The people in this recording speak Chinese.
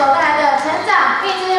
所带来的成长，并且